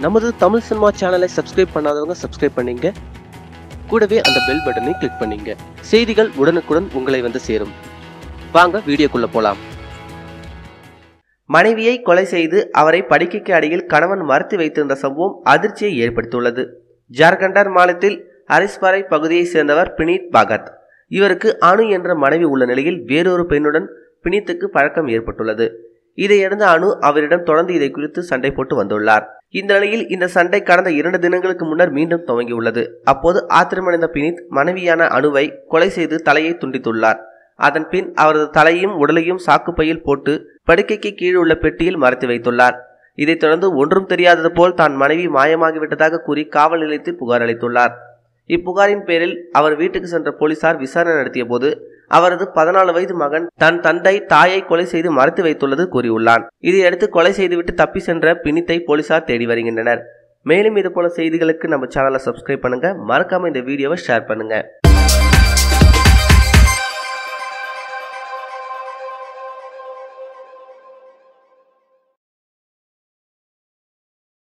நமது தமிழ் சினிமா சேனலை சப்ஸ்கிரைப் பண்ணாதவங்க சப்ஸ்கிரைப் பண்ணிங்க. கூடவே அந்த பெல் பட்டனை கிளிக் பண்ணிங்க. செய்திகள் உடனுக்குடன் உங்களை வந்து சேரும். வாங்க வீடியோக்குள்ள போலாம். மனைவியை கொலை செய்து அவரை படுக்கைக்கு அடியில் கணவன் மறுத்து வைத்திருந்த சம்பவம் அதிர்ச்சியை ஏற்படுத்தியுள்ளது. ஜார்க்கண்டர் மாநிலத்தில் அரிஸ்பாறை பகுதியைச் சேர்ந்தவர் பினீத் பகத். இவருக்கு அணு என்ற மனைவி உள்ள நிலையில் வேறொரு பெண்ணுடன் பினீத்துக்கு பழக்கம் ஏற்பட்டுள்ளது. இதையடுத்து அனு அவரிடம் தொடர்ந்து இதை குறித்து சண்டை போட்டு வந்துள்ளார். இந்த நிலையில் இந்த சண்டை கடந்த இரண்டு தினங்களுக்கு முன்னர் மீண்டும் துவங்கியுள்ளது. அப்போது ஆத்திரமடைந்த பினித் மனைவியான அணுவை கொலை செய்து தலையை துண்டித்துள்ளார். அதன் பின் அவரது தலையும் உடலையும் சாக்குப்பையில் போட்டு படுக்கைக்கு கீழ் உள்ள பெட்டியில் மறைத்து வைத்துள்ளார். இதைத் தொடர்ந்து ஒன்றும் தெரியாதது போல் தான் மனைவி மாயமாகிவிட்டதாக கூறி காவல் நிலையத்தில் புகார் அளித்துள்ளார். இப்புகாரின் பேரில் அவர் வீட்டுக்கு சென்ற போலீசார் விசாரணை நடத்திய போது அவரது பதினாலு வயது மகன் தன் தந்தை தாயை கொலை செய்து மறைத்து வைத்துள்ளது கூறியுள்ளான். இதையடுத்து கொலை செய்துவிட்டு தப்பி சென்ற பிணித்தை போலீசார் தேடி வருகின்றனர். மேலும் இதுபோல செய்திகளுக்கு நம்ம சேனலை சப்ஸ்கிரைப் பண்ணுங்க. மறக்காம இந்த வீடியோவை ஷேர் பண்ணுங்க.